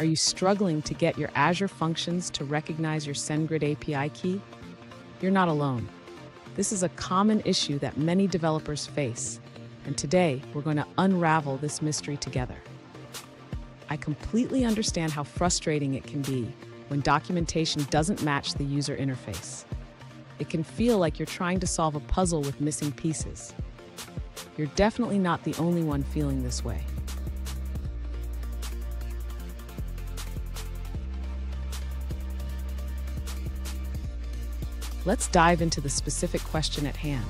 Are you struggling to get your Azure functions to recognize your SendGrid API key? You're not alone. This is a common issue that many developers face, and today we're going to unravel this mystery together. I completely understand how frustrating it can be when documentation doesn't match the user interface. It can feel like you're trying to solve a puzzle with missing pieces. You're definitely not the only one feeling this way. Let's dive into the specific question at hand.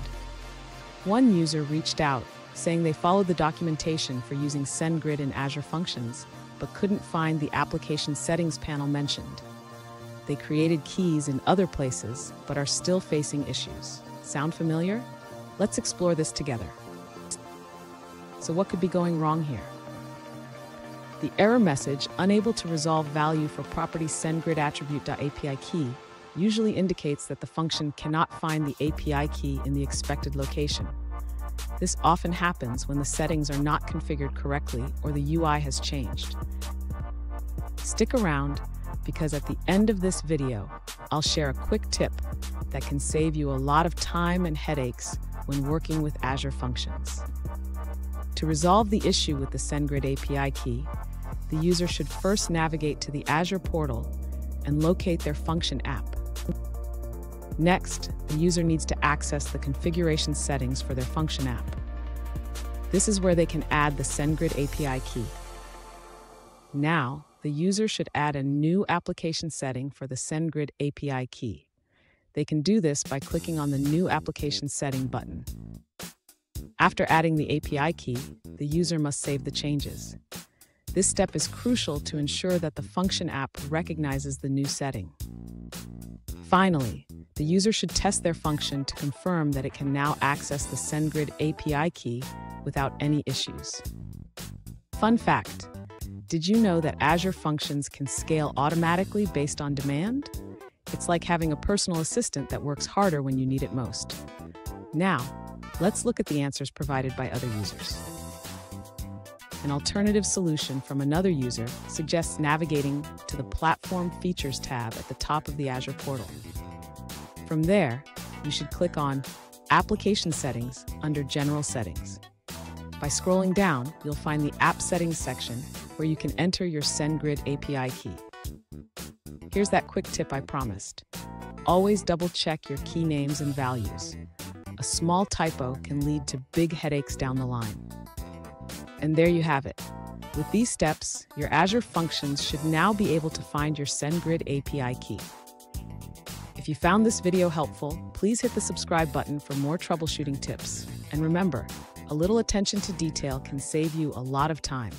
One user reached out saying they followed the documentation for using SendGrid in Azure Functions, but couldn't find the application settings panel mentioned. They created keys in other places, but are still facing issues. Sound familiar? Let's explore this together. So what could be going wrong here? The error message, unable to resolve value for property SendGrid attribute.api key, usually indicates that the function cannot find the API key in the expected location. This often happens when the settings are not configured correctly or the UI has changed. Stick around because at the end of this video, I'll share a quick tip that can save you a lot of time and headaches when working with Azure Functions. To resolve the issue with the SendGrid API key, the user should first navigate to the Azure portal and locate their function app. Next, the user needs to access the configuration settings for their function app. This is where they can add the SendGrid API key. Now, the user should add a new application setting for the SendGrid API key. They can do this by clicking on the New Application Setting button. After adding the API key, the user must save the changes. This step is crucial to ensure that the function app recognizes the new setting. Finally, the user should test their function to confirm that it can now access the SendGrid API key without any issues. Fun fact, did you know that Azure Functions can scale automatically based on demand? It's like having a personal assistant that works harder when you need it most. Now, let's look at the answers provided by other users. An alternative solution from another user suggests navigating to the Platform Features tab at the top of the Azure portal. From there, you should click on Application Settings under General Settings. By scrolling down, you'll find the App Settings section where you can enter your SendGrid API key. Here's that quick tip I promised. Always double check your key names and values. A small typo can lead to big headaches down the line. And there you have it. With these steps, your Azure functions should now be able to find your SendGrid API key. If you found this video helpful, please hit the subscribe button for more troubleshooting tips. And remember, a little attention to detail can save you a lot of time.